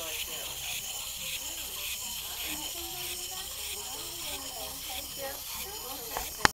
really do.